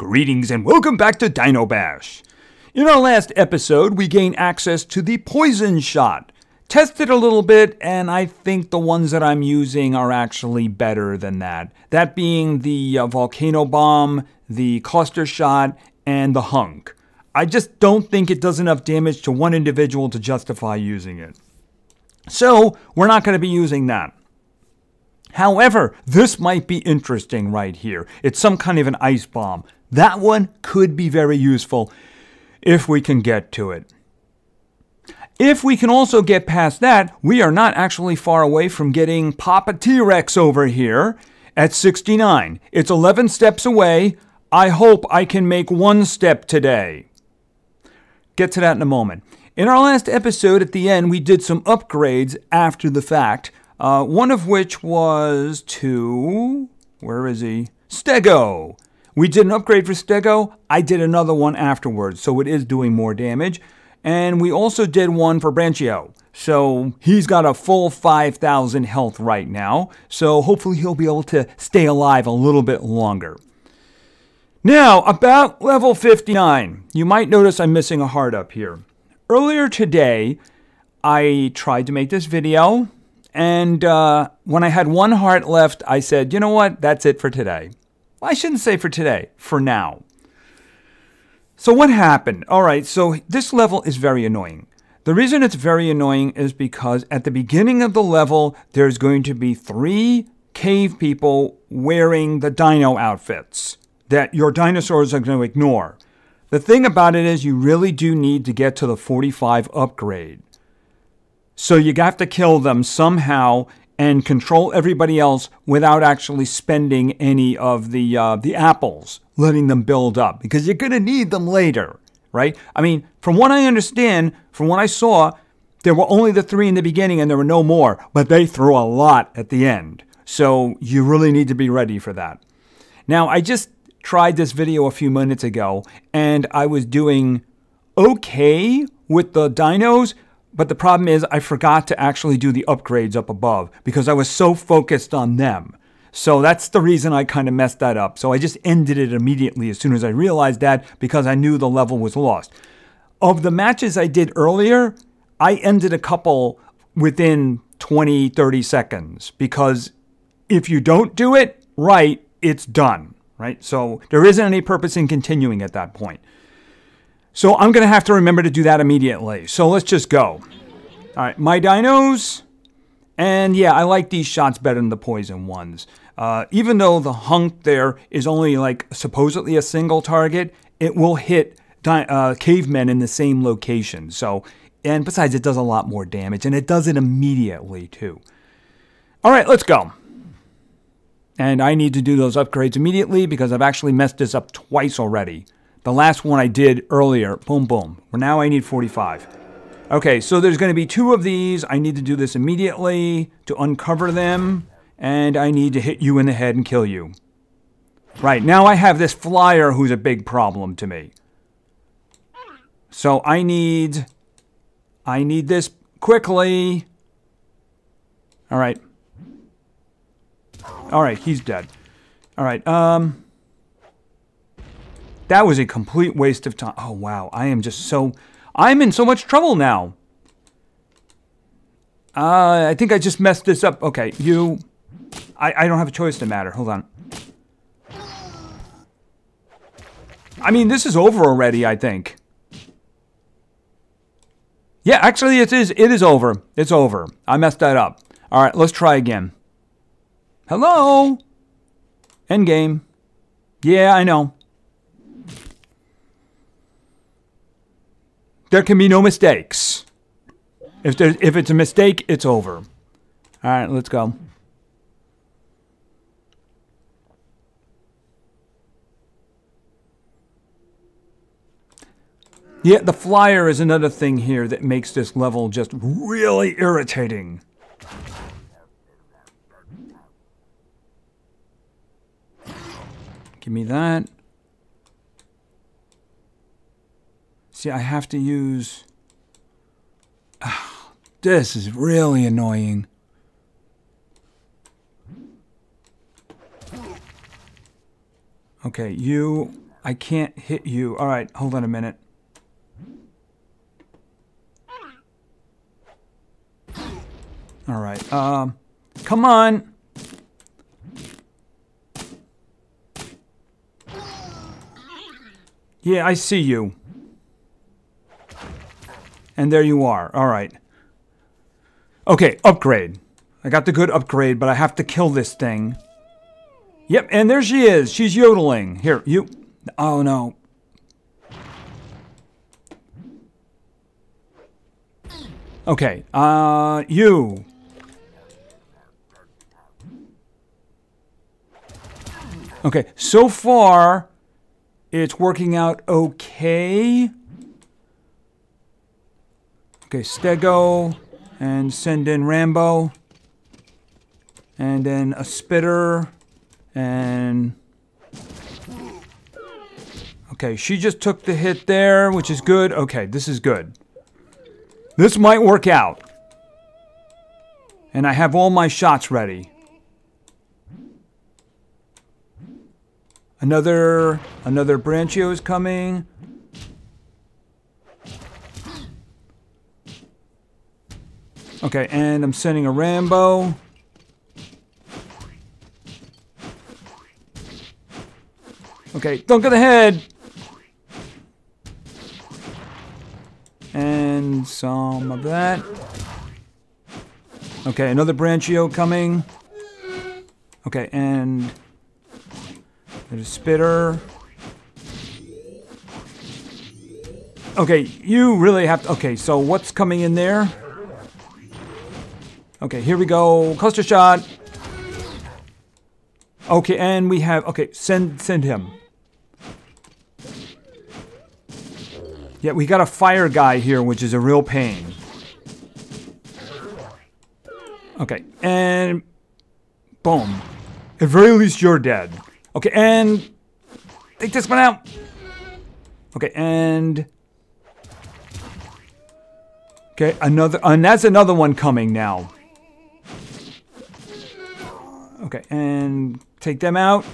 Greetings and welcome back to Dino Bash. In our last episode, we gained access to the poison shot. Tested a little bit, and I think the ones that I'm using are actually better than that. That being the uh, volcano bomb, the cluster shot, and the hunk. I just don't think it does enough damage to one individual to justify using it. So, we're not going to be using that. However, this might be interesting right here. It's some kind of an ice bomb. That one could be very useful if we can get to it. If we can also get past that, we are not actually far away from getting Papa T-Rex over here at 69. It's 11 steps away. I hope I can make one step today. Get to that in a moment. In our last episode, at the end, we did some upgrades after the fact. Uh, one of which was to. Where is he? Stego. We did an upgrade for Stego. I did another one afterwards, so it is doing more damage. And we also did one for Branchio. So he's got a full 5,000 health right now. So hopefully he'll be able to stay alive a little bit longer. Now, about level 59. You might notice I'm missing a heart up here. Earlier today, I tried to make this video. And uh, when I had one heart left, I said, you know what? That's it for today. Well, I shouldn't say for today, for now. So what happened? All right, so this level is very annoying. The reason it's very annoying is because at the beginning of the level, there's going to be three cave people wearing the dino outfits that your dinosaurs are going to ignore. The thing about it is you really do need to get to the 45 upgrade. So you have to kill them somehow and control everybody else without actually spending any of the uh, the apples, letting them build up because you're going to need them later, right? I mean, from what I understand, from what I saw, there were only the three in the beginning and there were no more, but they threw a lot at the end. So you really need to be ready for that. Now, I just tried this video a few minutes ago and I was doing okay with the dinos, but the problem is I forgot to actually do the upgrades up above because I was so focused on them. So that's the reason I kind of messed that up. So I just ended it immediately as soon as I realized that because I knew the level was lost. Of the matches I did earlier, I ended a couple within 20, 30 seconds because if you don't do it right, it's done, right? So there isn't any purpose in continuing at that point. So I'm going to have to remember to do that immediately. So let's just go. All right, my dinos. And yeah, I like these shots better than the poison ones. Uh, even though the hunk there is only like supposedly a single target, it will hit uh, cavemen in the same location. So, and besides, it does a lot more damage, and it does it immediately too. All right, let's go. And I need to do those upgrades immediately because I've actually messed this up twice already. The last one I did earlier, boom, boom. Well, now I need 45. Okay, so there's going to be two of these. I need to do this immediately to uncover them, and I need to hit you in the head and kill you. Right, now I have this flyer who's a big problem to me. So I need... I need this quickly. All right. All right, he's dead. All right, um... That was a complete waste of time. Oh, wow. I am just so... I'm in so much trouble now. Uh, I think I just messed this up. Okay, you... I, I don't have a choice the matter. Hold on. I mean, this is over already, I think. Yeah, actually, it is. It is over. It's over. I messed that up. All right, let's try again. Hello? Endgame. Yeah, I know. There can be no mistakes. If there's if it's a mistake, it's over. All right, let's go. Yeah, the flyer is another thing here that makes this level just really irritating. Give me that. See, I have to use... Oh, this is really annoying. Okay, you... I can't hit you. All right, hold on a minute. All right. Um, come on. Yeah, I see you. And there you are. All right. Okay, upgrade. I got the good upgrade, but I have to kill this thing. Yep, and there she is. She's yodeling. Here, you. Oh, no. Okay, uh, you. Okay, so far, it's working out okay. Okay, Stego, and send in Rambo, and then a spitter, and okay, she just took the hit there, which is good. Okay, this is good. This might work out. And I have all my shots ready. Another another Branchio is coming. Okay, and I'm sending a Rambo. Okay, dunk of the head. And some of that. Okay, another Branchio coming. Okay, and there's a spitter. Okay, you really have to. Okay, so what's coming in there? Okay, here we go. Cluster shot. Okay, and we have. Okay, send send him. Yeah, we got a fire guy here, which is a real pain. Okay, and boom. At very least, you're dead. Okay, and take this one out. Okay, and okay, another, and that's another one coming now. Okay, and take them out.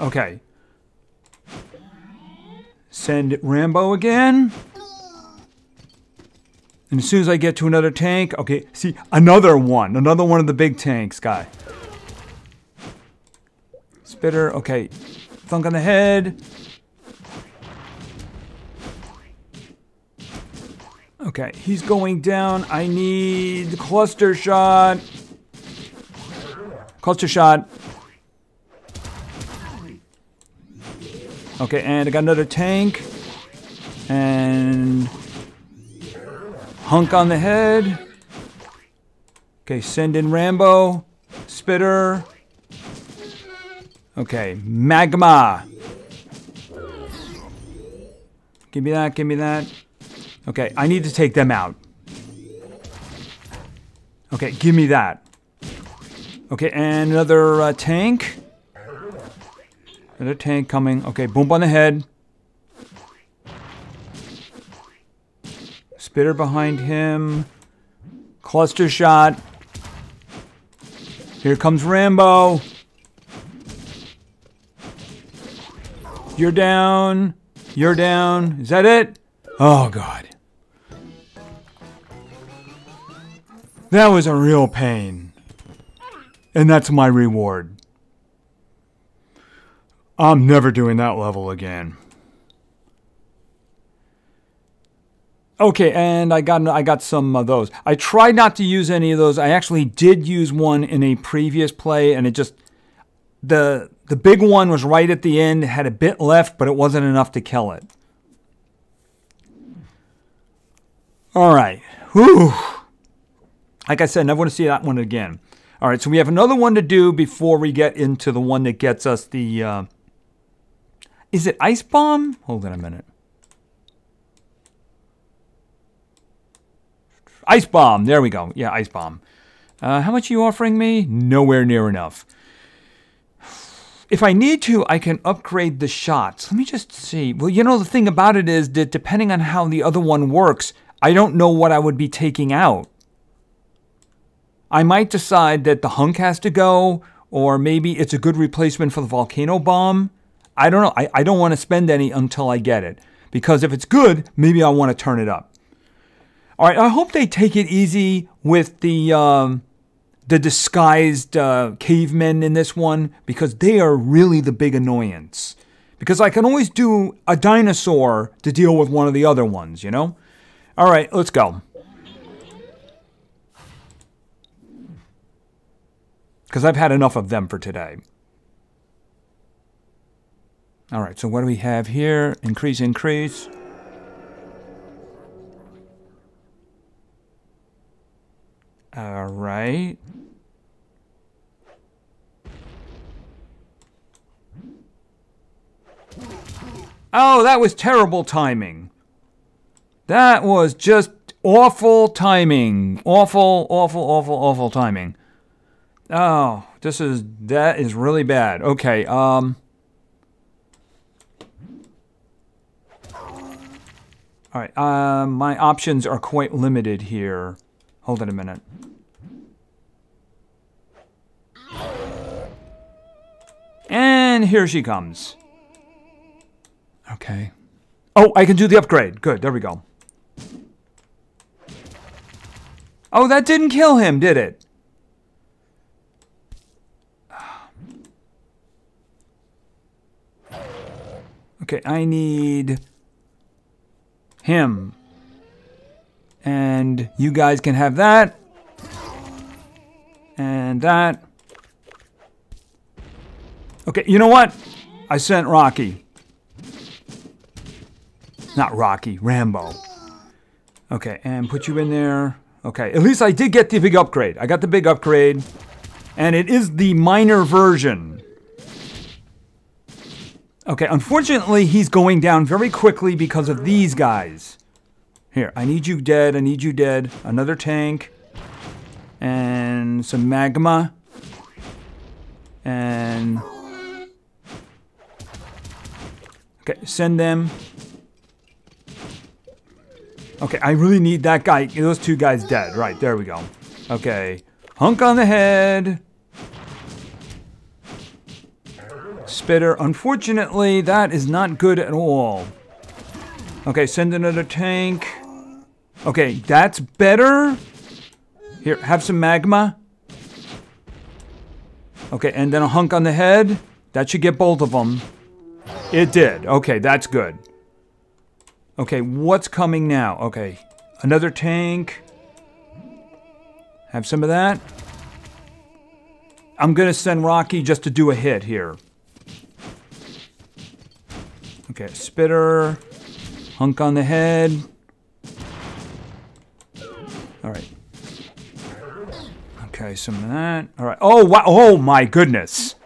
Okay. Send Rambo again. And as soon as I get to another tank, okay, see, another one. Another one of the big tanks, guy. Spitter, okay. Thunk on the head. Okay, he's going down. I need cluster shot. Cluster shot. Okay, and I got another tank. And hunk on the head. Okay, send in Rambo. Spitter. Okay, magma. Give me that, give me that. Okay, I need to take them out. Okay, give me that. Okay, and another uh, tank. Another tank coming. Okay, boom on the head. Spitter behind him. Cluster shot. Here comes Rambo. You're down. You're down. Is that it? Oh, God. That was a real pain. And that's my reward. I'm never doing that level again. Okay, and I got I got some of those. I tried not to use any of those. I actually did use one in a previous play, and it just the the big one was right at the end. Had a bit left, but it wasn't enough to kill it. All right. Whew. Like I said, never want to see that one again. All right, so we have another one to do before we get into the one that gets us the. Uh, is it Ice Bomb? Hold on a minute. Ice Bomb. There we go. Yeah, Ice Bomb. Uh, how much are you offering me? Nowhere near enough. If I need to, I can upgrade the shots. Let me just see. Well, you know, the thing about it is that depending on how the other one works, I don't know what I would be taking out. I might decide that the hunk has to go, or maybe it's a good replacement for the volcano bomb. I don't know. I, I don't want to spend any until I get it. Because if it's good, maybe I want to turn it up. All right, I hope they take it easy with the um, the disguised uh, cavemen in this one because they are really the big annoyance. Because I can always do a dinosaur to deal with one of the other ones, you know? All right, let's go. Because I've had enough of them for today. All right, so what do we have here? Increase, increase. All right. Oh, that was terrible timing. That was just awful timing. Awful, awful, awful, awful timing. Oh, this is that is really bad. Okay, um All right, uh, my options are quite limited here. Hold on a minute. And here she comes. Okay. Oh, I can do the upgrade. Good, there we go. Oh, that didn't kill him, did it? Okay, I need him. And you guys can have that. And that. Okay, you know what? I sent Rocky. Not Rocky, Rambo. Okay, and put you in there. Okay, at least I did get the big upgrade. I got the big upgrade. And it is the minor version. Okay, unfortunately, he's going down very quickly because of these guys. Here, I need you dead, I need you dead. Another tank. And some magma. And... Okay, send them. Okay, I really need that guy, those two guys dead. Right, there we go. Okay, hunk on the head. Spitter. Unfortunately, that is not good at all. Okay, send another tank. Okay, that's better. Here, have some magma. Okay, and then a hunk on the head. That should get both of them. It did. Okay, that's good. Okay, what's coming now? Okay, another tank. Have some of that. I'm going to send Rocky just to do a hit here. Okay, spitter, hunk on the head. All right. Okay, some of that. All right. Oh, wow. Oh, my goodness.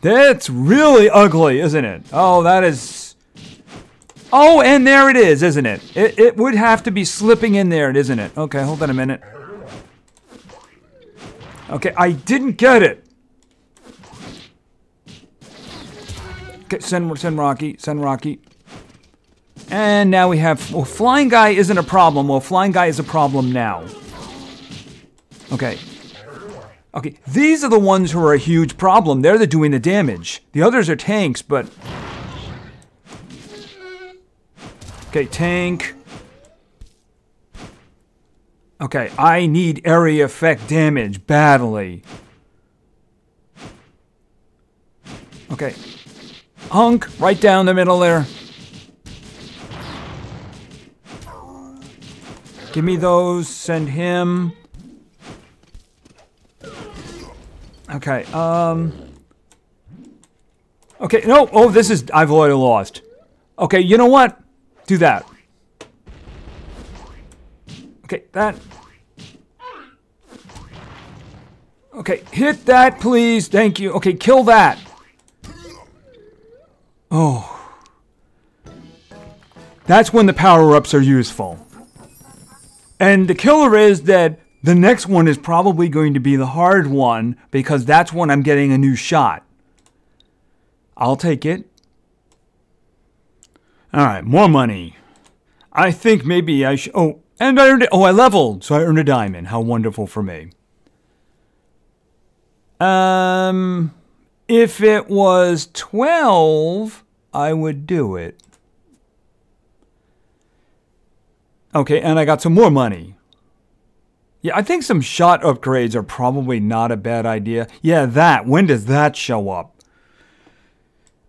That's really ugly, isn't it? Oh, that is... Oh, and there it is, isn't it? It, it would have to be slipping in there, isn't it? Okay, hold on a minute. Okay, I didn't get it. Send, send Rocky, send Rocky. And now we have, well, Flying Guy isn't a problem. Well, Flying Guy is a problem now. Okay. Okay, these are the ones who are a huge problem. They're the doing the damage. The others are tanks, but... Okay, tank. Okay, I need area effect damage badly. Okay, Hunk, right down the middle there. Give me those, send him. Okay, um... Okay, no, oh, this is, I've already lost. Okay, you know what? Do that. Okay, that. Okay, hit that, please. Thank you. Okay, kill that. Oh. That's when the power-ups are useful. And the killer is that the next one is probably going to be the hard one because that's when I'm getting a new shot. I'll take it. All right, more money. I think maybe I should. Oh, and I earned it. Oh, I leveled, so I earned a diamond. How wonderful for me. Um, if it was 12, I would do it. Okay, and I got some more money. Yeah, I think some shot upgrades are probably not a bad idea. Yeah, that. When does that show up?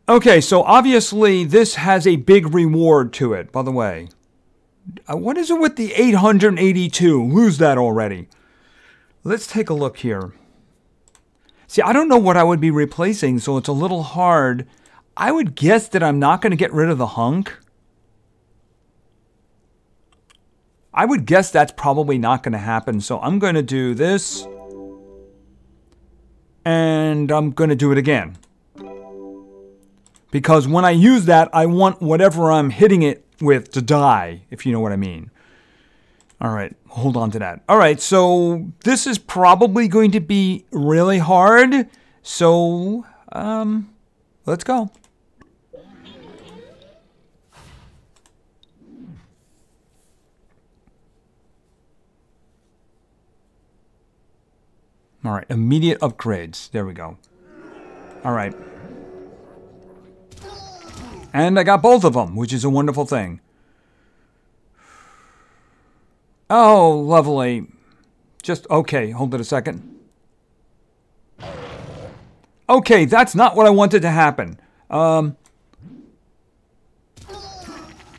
Okay, so obviously this has a big reward to it, by the way. Uh, what is it with the 882? Lose that already. Let's take a look here. See, I don't know what I would be replacing, so it's a little hard. I would guess that I'm not going to get rid of the hunk. I would guess that's probably not going to happen, so I'm going to do this. And I'm going to do it again. Because when I use that, I want whatever I'm hitting it with to die, if you know what I mean. All right, hold on to that. All right, so this is probably going to be really hard. So, um, let's go. All right, immediate upgrades. There we go. All right. And I got both of them, which is a wonderful thing. Oh, lovely. Just, okay, hold it a second. Okay, that's not what I wanted to happen. Um,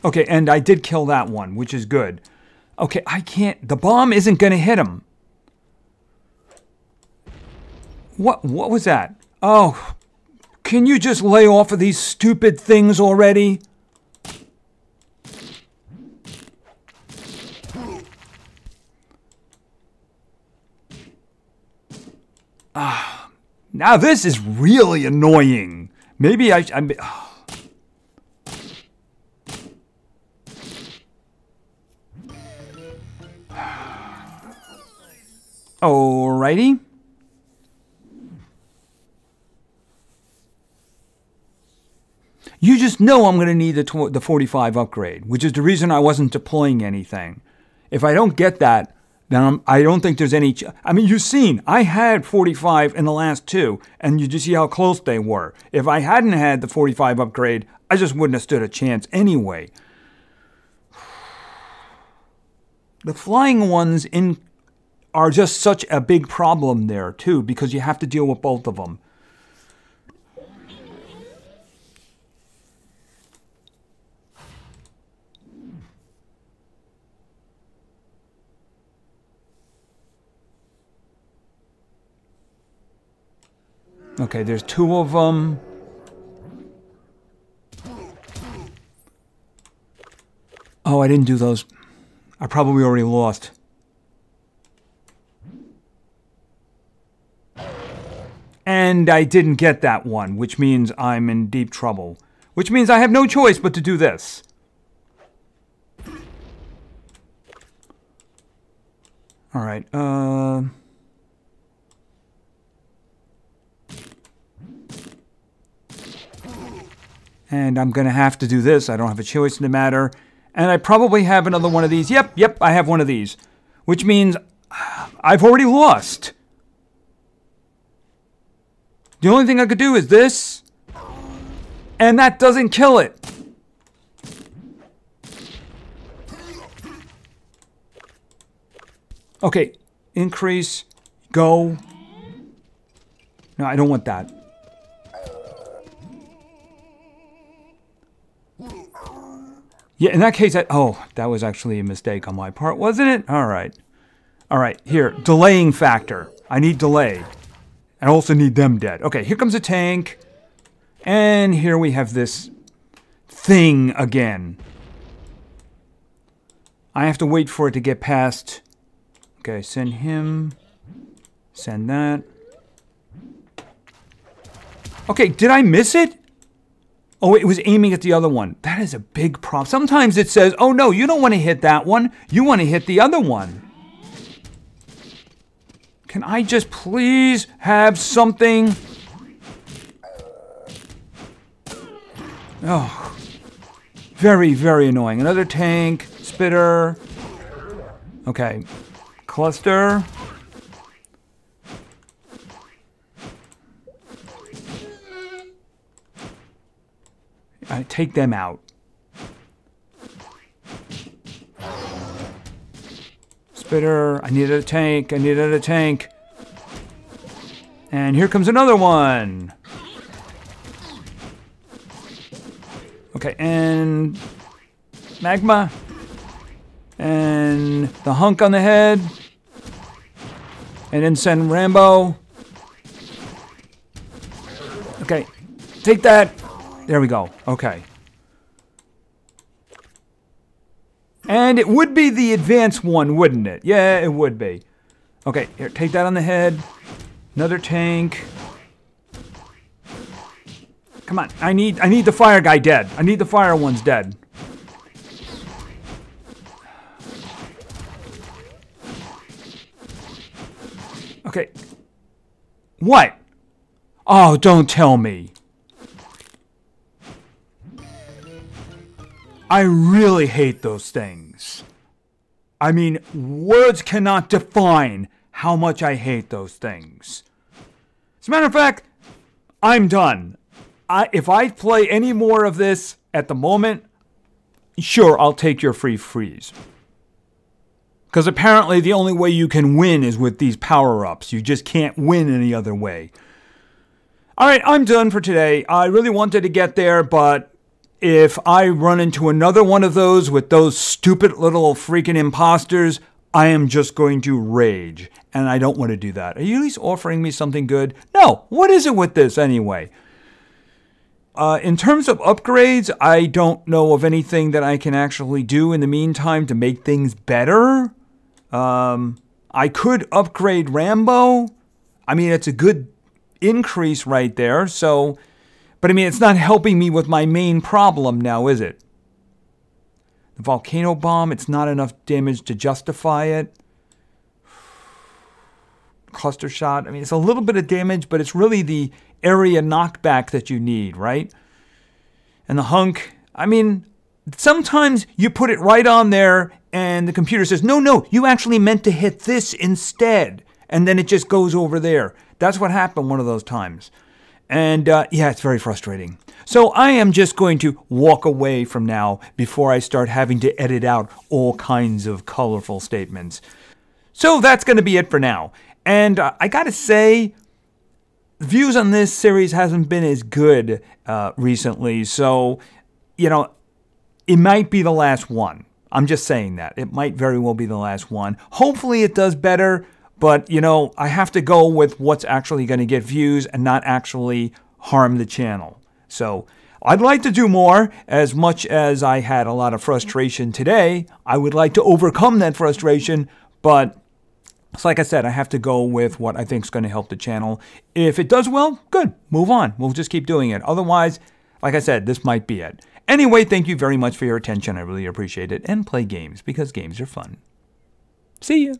okay, and I did kill that one, which is good. Okay, I can't, the bomb isn't going to hit him. What, what was that? Oh, can you just lay off of these stupid things already? Ah, now this is really annoying. Maybe I. I. Alrighty. You just know I'm going to need the, the 45 upgrade, which is the reason I wasn't deploying anything. If I don't get that, then I'm, I do not think there's any. I mean, you've seen, I had 45 in the last two, and you just see how close they were. If I hadn't had the 45 upgrade, I just wouldn't have stood a chance anyway. The flying ones in are just such a big problem there, too, because you have to deal with both of them. Okay, there's two of them. Oh, I didn't do those. I probably already lost. And I didn't get that one, which means I'm in deep trouble. Which means I have no choice but to do this. Alright, uh... And I'm going to have to do this. I don't have a choice in the matter. And I probably have another one of these. Yep, yep, I have one of these. Which means I've already lost. The only thing I could do is this. And that doesn't kill it. Okay, increase, go. No, I don't want that. Yeah, in that case, I, oh, that was actually a mistake on my part, wasn't it? All right. All right, here, delaying factor. I need delay. I also need them dead. Okay, here comes a tank. And here we have this thing again. I have to wait for it to get past. Okay, send him. Send that. Okay, did I miss it? Oh, it was aiming at the other one. That is a big problem. Sometimes it says, oh no, you don't want to hit that one. You want to hit the other one. Can I just please have something? Oh, very, very annoying. Another tank, spitter. Okay, cluster. Uh, take them out. Spitter, I needed a tank, I needed a tank. And here comes another one. Okay, and magma. And the hunk on the head. And then send Rambo. Okay, take that. There we go. Okay. And it would be the advanced one, wouldn't it? Yeah, it would be. Okay, here, take that on the head. Another tank. Come on, I need I need the fire guy dead. I need the fire ones dead. Okay. What? Oh, don't tell me. I really hate those things. I mean, words cannot define how much I hate those things. As a matter of fact, I'm done. I, if I play any more of this at the moment, sure, I'll take your free freeze. Because apparently the only way you can win is with these power ups. You just can't win any other way. All right, I'm done for today. I really wanted to get there, but if I run into another one of those with those stupid little freaking imposters, I am just going to rage. And I don't want to do that. Are you at least offering me something good? No. What is it with this anyway? Uh, in terms of upgrades, I don't know of anything that I can actually do in the meantime to make things better. Um, I could upgrade Rambo. I mean, it's a good increase right there. So but I mean, it's not helping me with my main problem now, is it? The volcano bomb, it's not enough damage to justify it. Cluster shot, I mean, it's a little bit of damage, but it's really the area knockback that you need, right? And the hunk, I mean, sometimes you put it right on there and the computer says, no, no, you actually meant to hit this instead. And then it just goes over there. That's what happened one of those times. And uh, yeah, it's very frustrating. So I am just going to walk away from now before I start having to edit out all kinds of colorful statements. So that's going to be it for now. And uh, I got to say, views on this series hasn't been as good uh, recently. So, you know, it might be the last one. I'm just saying that. It might very well be the last one. Hopefully, it does better. But, you know, I have to go with what's actually going to get views and not actually harm the channel. So I'd like to do more. As much as I had a lot of frustration today, I would like to overcome that frustration. But it's like I said, I have to go with what I think is going to help the channel. If it does well, good. Move on. We'll just keep doing it. Otherwise, like I said, this might be it. Anyway, thank you very much for your attention. I really appreciate it. And play games because games are fun. See you.